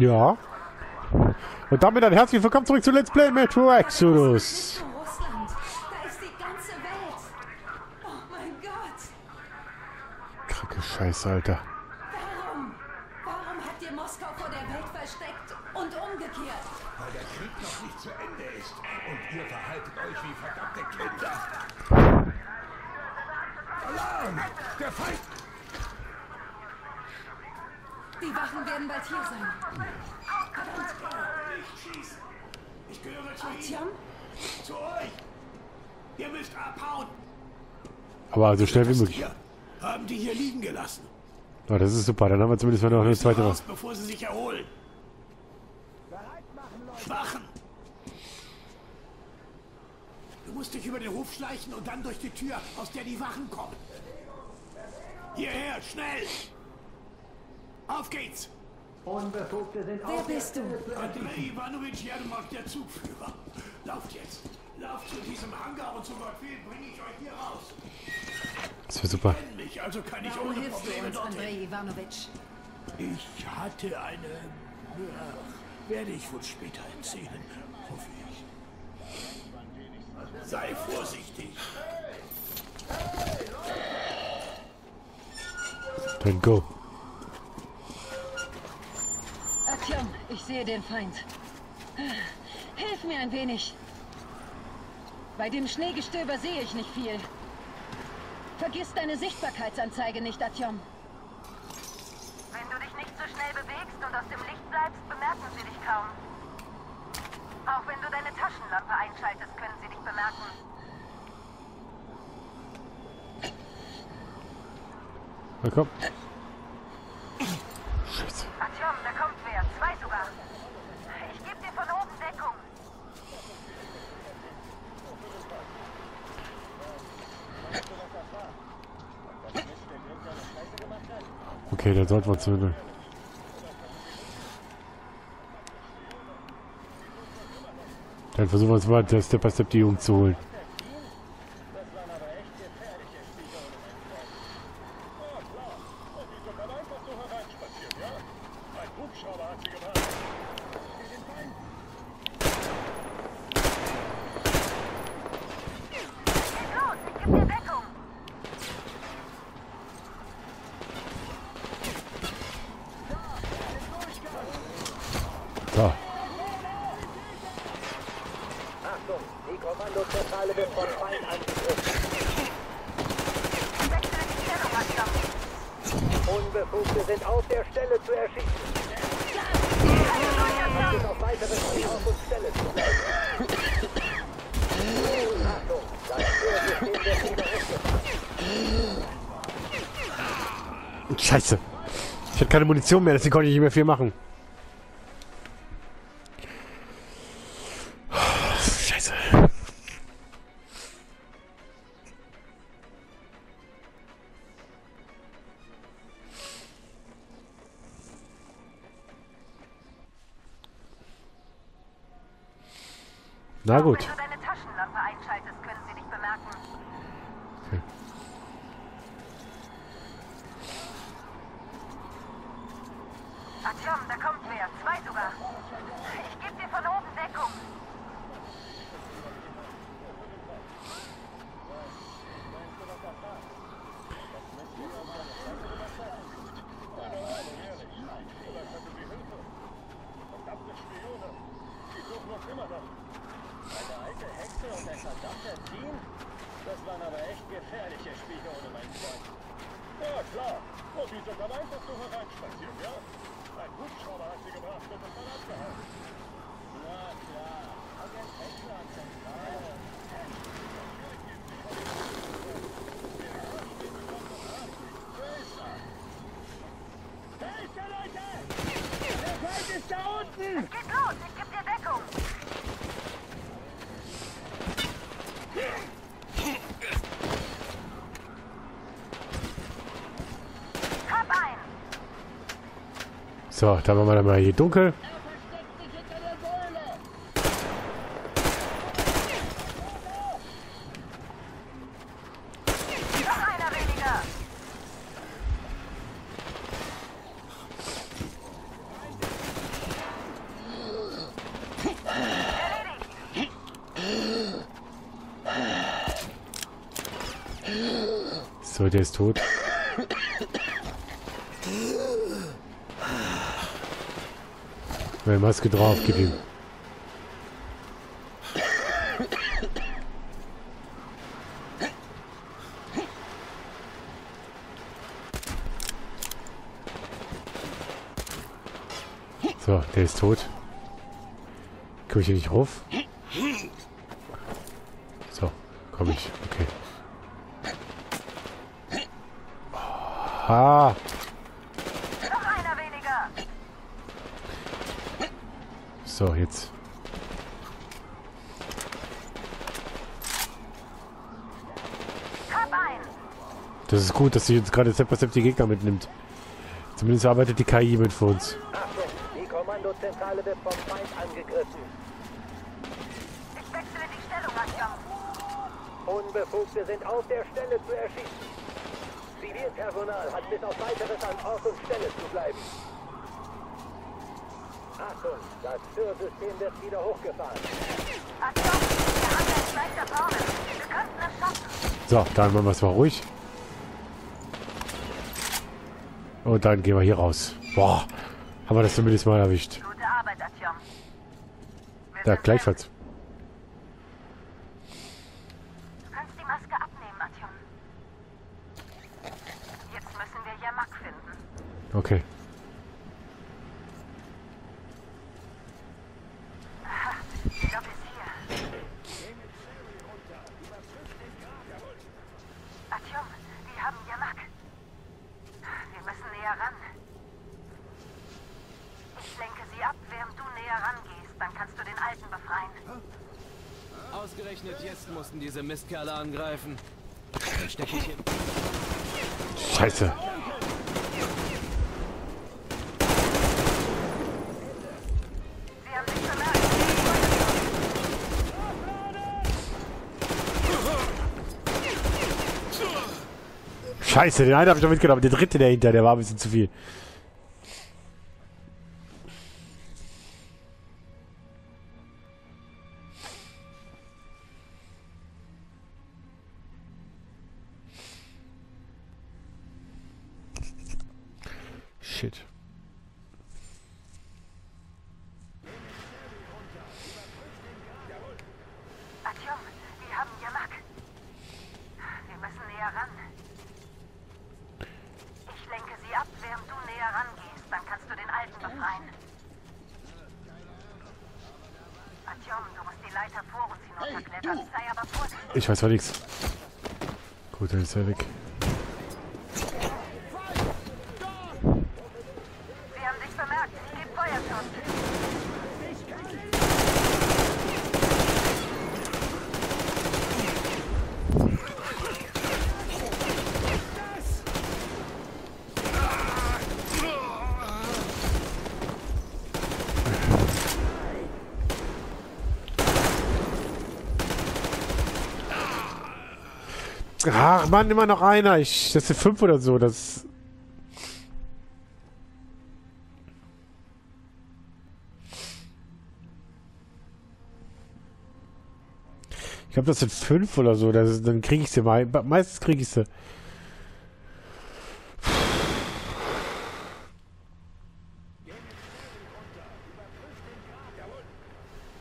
Ja. Und damit ein herzlich willkommen zurück zu Let's Play Metro Exodus. Kranke Scheiße, Alter. Warum? Warum habt ihr Moskau vor der Welt versteckt und umgekehrt? weil der Krieg noch nicht zu Ende ist und ihr verhaltet euch wie verdammte Kinder. Alarm! Der Feind! Die Wachen werden bald hier sein. Nicht schießen! Ich gehöre zu Ihnen, zu euch! Ihr müsst abhauen! Aber so schnell wie möglich. hier haben die hier liegen gelassen. Oh, das ist super. Dann haben wir zumindest noch eine zweite Waffe. bevor sie sich erholen. Wachen! Du musst dich über den Hof schleichen und dann durch die Tür, aus der die Wachen kommen. Hierher, schnell! Auf geht's! Unbefugte sind Wer bist du? Andrei Ivanovich Jermok, der Zugführer. Lauft jetzt. Lauft zu diesem Hangar und so Gott will, bringe ich euch hier raus. Das wäre super. Mich, also kann ich Warum ohne Probleme uns. Andrei Ivanovich? Ich hatte eine... Ach, werde ich wohl später erzählen, hoffe ich. Sei vorsichtig. Dann go. Artyom, ich sehe den Feind. Hilf mir ein wenig. Bei dem Schneegestöber sehe ich nicht viel. Vergiss deine Sichtbarkeitsanzeige nicht, Artyom. Wenn du dich nicht so schnell bewegst und aus dem Licht bleibst, bemerken sie dich kaum. Auch wenn du deine Taschenlampe einschaltest, können sie dich bemerken. Na komm. Scheiße. Artyom, da kommt wer. Zwei sogar. Ich gebe dir von oben Deckung. Okay, dann sollten wir zu. Dann versuchen wir uns mal Step by Step die Jungs zu holen. Geht los, ich gebe dir Deckung. So. Achtung, die Kommandozentrale wird von Feind angegriffen. Wechsle die Stellung, Artyom. Unbefugte sind auf der Stelle zu erschießen. Achtet auf weitere auf und Stelle zu bleiben. Achtung, das Türsystem wird widerrufet. Scheiße. Ich hatte keine Munition mehr, deswegen konnte ich nicht mehr viel machen. Scheiße. Na gut. So, dann machen wir dann mal hier dunkel. So, der ist tot. Meine Maske drauf, gib ihm. So, der ist tot. Komm ich hier nicht rauf? So, komm ich. Okay. Ah, Noch einer weniger. so, jetzt. Hab ein. Das ist gut, dass sie jetzt gerade Step by Step die Gegner mitnimmt. Zumindest arbeitet die KI mit für uns. Achtung, die Kommandozentrale wird vom Feind angegriffen. Ich wechsle die Stellung, Artyom. Unbefugte sind auf der Stelle zu erschießen. Zivilpersonal hat bis auf weiteres an Ort und Stelle zu bleiben. Achtung, das Türsystem wird wieder hochgefahren. Artyom, der ist gleich da vorne. Wir könnten es schaffen. So, dann machen wir es mal ruhig. Und dann gehen wir hier raus. Boah, haben wir das zumindest mal erwischt. Gute Arbeit. Wir Ja, gleichfalls. Du kannst die Maske abnehmen, Artyom. Jetzt müssen wir Yamak finden. Okay. Ich glaube, ist hier. Artyom, wir haben Yamak. Wir müssen näher ran. Ich lenke sie ab, während du näher rangehst. Dann kannst du den Alten befreien. Ausgerechnet mussten diese Mistkerle angreifen. Scheiße. Scheiße, den einen habe ich noch mitgenommen. Der dritte dahinter, der war ein bisschen zu viel. Shit. Wir haben Yamak. Wir müssen näher ran. Ich lenke sie ab, während du näher rangehst. Dann kannst du den Alten befreien. Artyom, du musst die Leiter vor uns hinunterklettern. Sei aber vorsichtig. Ich weiß zwar nichts. Gut, dann ist er weg. Sie haben dich bemerkt. Gib Feuerschutz. Ach Mann, immer noch einer. Ich, das sind fünf oder so. Das. Ich glaube, das sind fünf oder so. Das, dann kriege ich sie mal. Meistens kriege ich sie.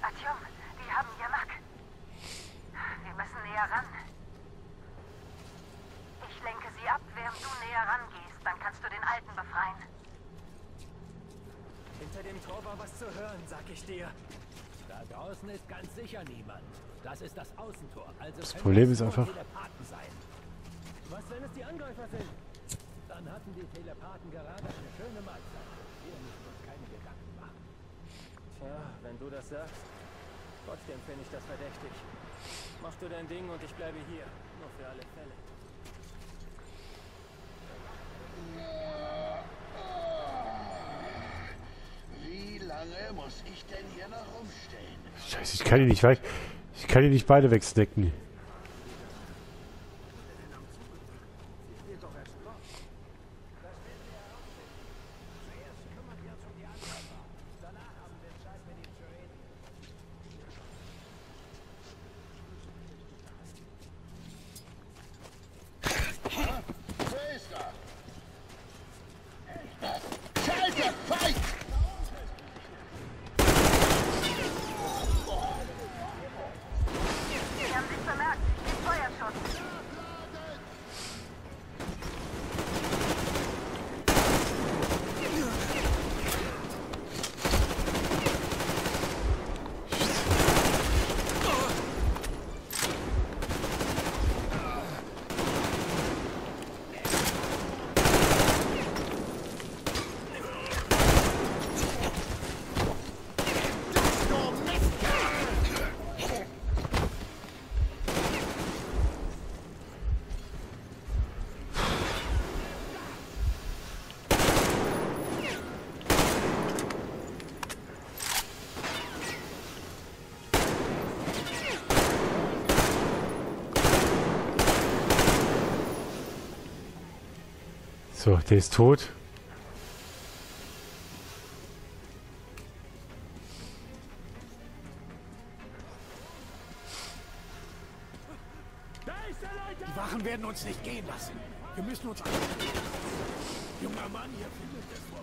Artyom, wir haben Yamak. Wir müssen näher ran. Ich lenke sie ab, während du näher rangehst. Dann kannst du den Alten befreien. Hinter dem Tor war was zu hören, sag ich dir. Da draußen ist ganz sicher niemand. Das ist das Außentor. Also das Problem ist einfach- Telepathen sein. Was, wenn es die Angreifer sind? Dann hatten die Telepathen gerade eine schöne Mahlzeit. Wir müssen uns keine Gedanken machen. Tja, wenn du das sagst. Trotzdem finde ich das verdächtig. Mach du dein Ding und ich bleibe hier. Nur für alle Fälle. Wie lange muss ich denn hier noch rumstehen? Scheiße, ich kann die nicht weg. Ich kann die nicht beide wegsnacken. So, der ist tot. Die Wachen werden uns nicht gehen lassen. Wir müssen uns... Junger Mann, hier findet es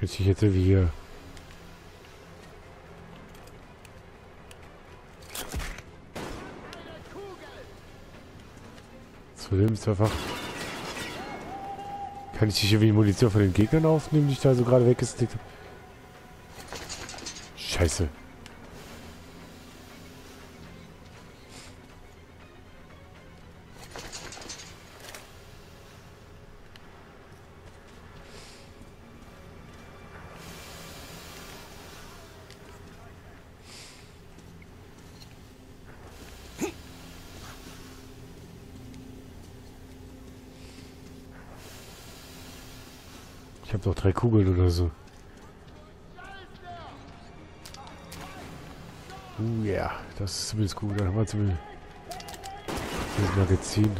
Könnte ich jetzt irgendwie hier... So, Lebenswerfer. Kann ich hier wie Munition von den Gegnern aufnehmen, die ich da so gerade weggestickt habe? Scheiße. Habe doch drei Kugeln oder so. Uh, ja, das ist zumindest gut. Dann haben wir zumindest das Magazin.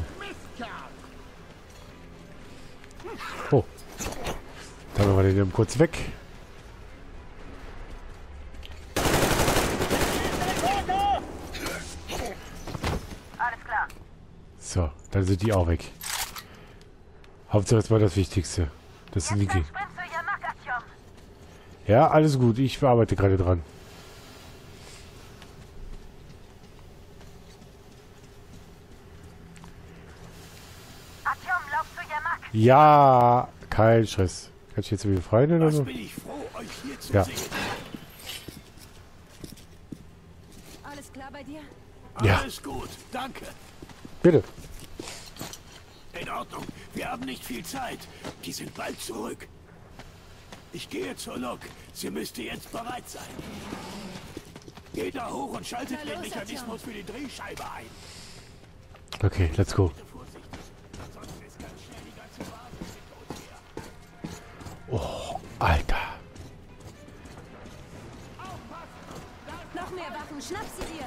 Oh. Dann haben wir den dann kurz weg. So, dann sind die auch weg. Hauptsache jetzt mal das Wichtigste. Das Yamak, Artyom. Ja, alles gut. Ich arbeite gerade dran. Ja, kein Stress. Kann ich jetzt wieder befreien oder so? bin ich froh, euch hier zu Ja. sehen. Alles klar bei dir? Ja. Alles gut, danke. Bitte. In Ordnung, wir haben nicht viel Zeit. Die sind bald zurück. Ich gehe zur Lok. Sie müsste jetzt bereit sein. Geht da hoch und schaltet den Mechanismus für die Drehscheibe ein. Okay, let's go. Bitte Vorsicht, ansonsten ist ganz schnell die ganze Basis hinter uns her. Oh, Alter. Noch mehr Waffen, schnapp sie dir!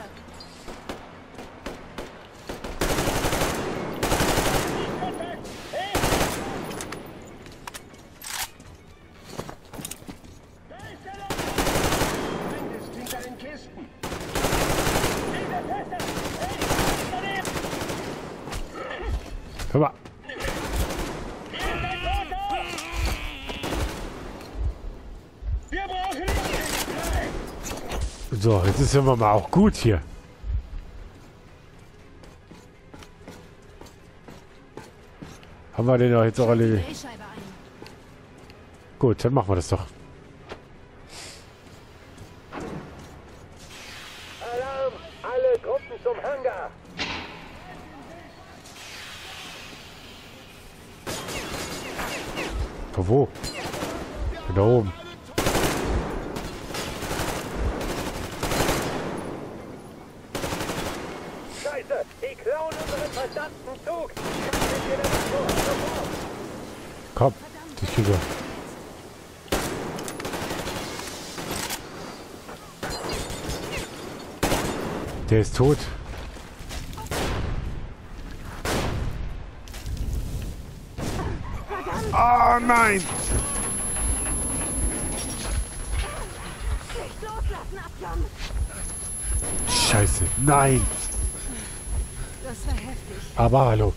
Feind ist hinter den Kisten. Hör mal. Wir brauchen So, jetzt ist ja mal auch gut hier. Haben wir den auch jetzt auch ein. Gut, dann machen wir das doch. Alarm! Alle Gruppen zum Hangar! Von wo? Von da oben. Scheiße! Die klauen unseren verdammten Zug! Sind wir damit vor? Sofort! Komm, die Krieger. Der ist tot. Oh nein! Scheiße, nein! Das war heftig. Aber hallo.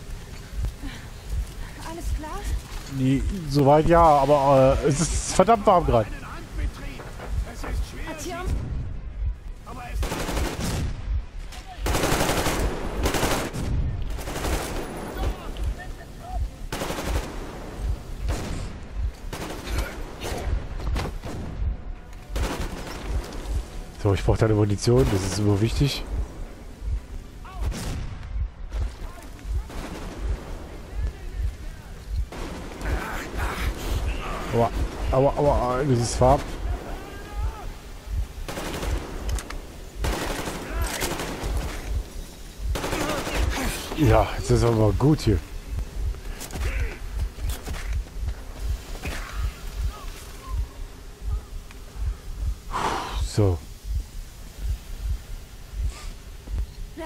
Alles klar? Nee, soweit ja, aber äh, es ist verdammt warm gerade. So, ich brauche deine Munition, das ist immer wichtig. Aua, aua, aua, das ist Farb. Ja, jetzt ist aber gut hier. So,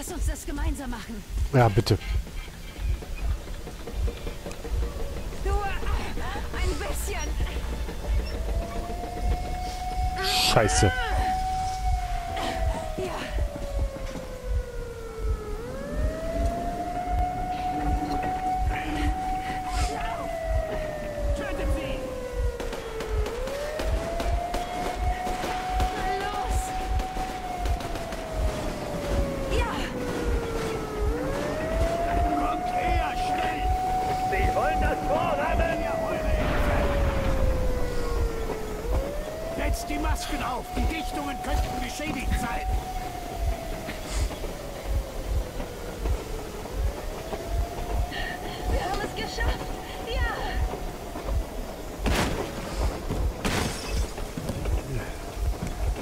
Lass uns das gemeinsam machen. ja, bitte. Nur äh, ein bisschen. Scheiße. Ja. Tötet sie! Mal los. Ja. Kommt her, schnell! Sie wollen das vorräumen! Ja, eure Hilfe! Setzt die Masken auf! Die Dichtungen könnten beschädigt sein! Wir haben es geschafft. Ja.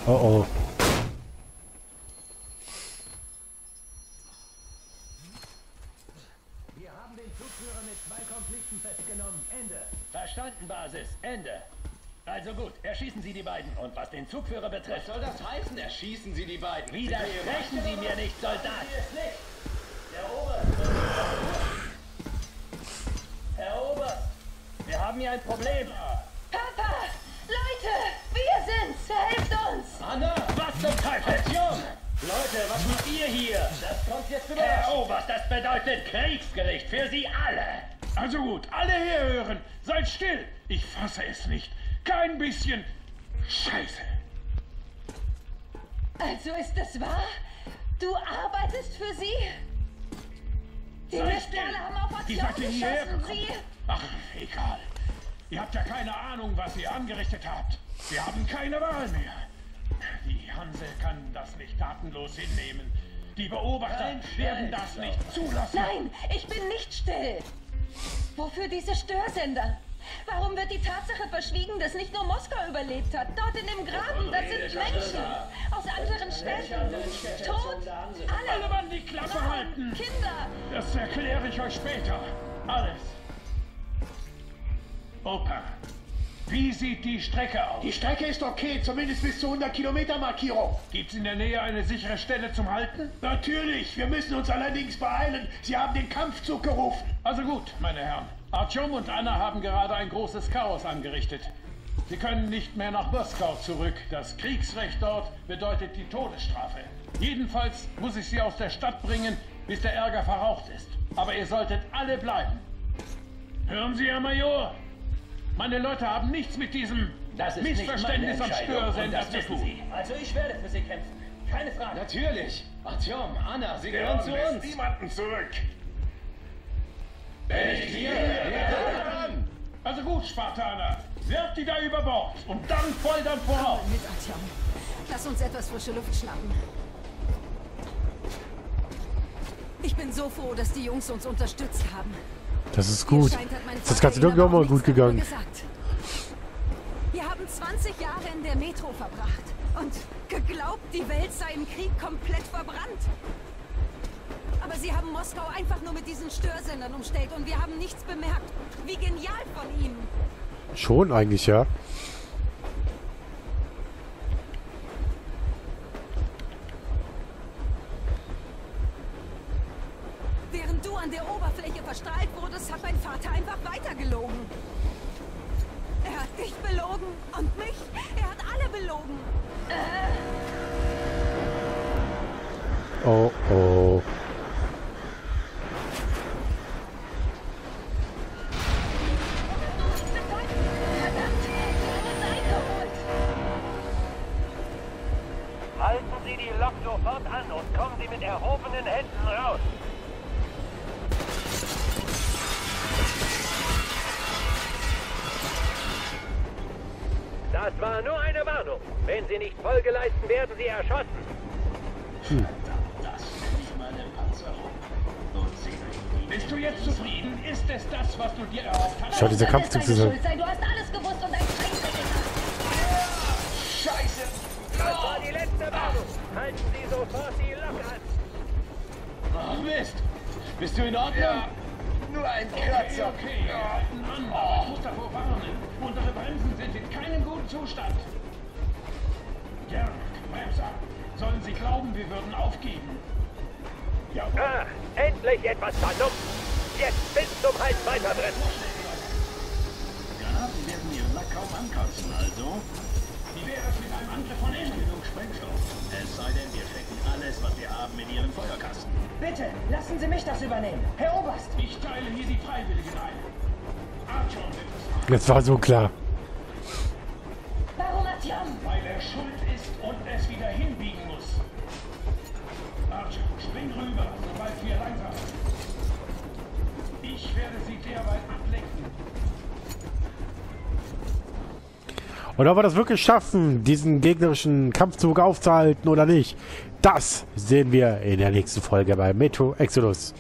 Oh oh. Wir haben den Zugführer mit zwei Konflikten festgenommen. Ende. Verstanden, Basis. Ende. Also gut, erschießen Sie die beiden. Und was den Zugführer betrifft... Was soll das heißen? Erschießen Sie die beiden. Widersprechen Sie mir nicht, Soldat! Oberst! Herr Oberst! Wir haben hier ein Problem. Papa, Leute, wir sind's. Verhelft uns. Anna! Was zum Teufel? Aktion! Leute, was macht ihr hier? Das kommt jetzt überraschend. Herr Oberst, das bedeutet Kriegsgericht für Sie alle. Also gut, alle herhören! Seid still! Ich fasse es nicht. Kein bisschen Scheiße! Also ist es wahr? Du arbeitest für sie? Die still. haben auf Aktion hierher geschossen. Sie... Ach, egal. Ihr habt ja keine Ahnung, was ihr angerichtet habt. Wir haben keine Wahl mehr. Die Hanse kann das nicht tatenlos hinnehmen. Die Beobachter Kein werden das nicht zulassen. Nein, ich bin nicht still. Wofür diese Störsender? Warum wird die Tatsache verschwiegen, dass nicht nur Moskau überlebt hat? Dort in dem Graben, das sind Menschen aus anderen Städten. Tot, Alle alle Mann die Klappe halten! Kinder. Das erkläre ich euch später. Alles. Opa, wie sieht die Strecke aus? Die Strecke ist okay, zumindest bis zur 100 Kilometer Markierung. Gibt's in der Nähe eine sichere Stelle zum Halten? Natürlich, wir müssen uns allerdings beeilen. Sie haben den Kampfzug gerufen. Also gut, meine Herren. Artyom und Anna haben gerade ein großes Chaos angerichtet. Sie können nicht mehr nach Moskau zurück. Das Kriegsrecht dort bedeutet die Todesstrafe. Jedenfalls muss ich sie aus der Stadt bringen, bis der Ärger verraucht ist. Aber ihr solltet alle bleiben. Hören Sie, Herr Major? Meine Leute haben nichts mit diesem Das ist nicht meine Missverständnis am Störsender zu tun. Sie. Also ich werde für Sie kämpfen. Keine Frage. Natürlich. Artyom, Anna, Sie gehören zu uns. niemanden zurück. Bin ich hier? Also gut, Spartaner. Werft die da über Bord und dann foltern voraus. Mit Artyom. Lass uns etwas frische Luft schnappen. Ich bin so froh, dass die Jungs uns unterstützt haben. Das ist gut. Ist das ganze ihnen Dunkel auch mal gut gegangen. Wir haben 20 Jahre in der Metro verbracht und geglaubt, die Welt sei im Krieg komplett verbrannt. Aber sie haben Moskau einfach nur mit diesen Störsendern umstellt und wir haben nichts bemerkt. Wie genial von ihnen. Schon eigentlich, ja. Belogen und mich. Er hat alle belogen. Oh oh. Das war nur eine Warnung. Wenn Sie nicht Folge leisten, werden Sie erschossen. Die Bist du jetzt zufrieden? Ist es das, was du dir erhofft hast? Schau, dieser Kampf zu sein. Du hast alles gewusst und ein Scheiße! Das war die letzte Warnung. Halten Sie sofort die Lok an. Ach, Mist. Bist du in Ordnung? Ja, nur ein Okay, Kratzer. okay. Wir halten an, aber ich muss davor warnen. Unsere Bremsen sind in keinem guten Zustand. Garrick, Bremser. Sollen Sie glauben, wir würden aufgeben? Jawohl. Ah, endlich etwas Vernunft. Jetzt bis zum Hals weiter drin. Granaten werden ihren Lack kaum ankratzen, also. Wie wäre es mit einem Angriff von innen? Genug Sprengstoff. Es sei denn, wir stecken alles, was wir haben, in ihren Feuerkasten. Bitte, lassen Sie mich das übernehmen. Herr Oberst! Ich teile hier die Freiwilligen ein. Artyom wird es Das war so klar. Weil er schuld ist und es wieder hinbiegen muss. Artyom, spring rüber, sobald wir langsam sind. Ich werde sie derweil ablenken. Und ob wir das wirklich schaffen, diesen gegnerischen Kampfzug aufzuhalten oder nicht, das sehen wir in der nächsten Folge bei Metro Exodus.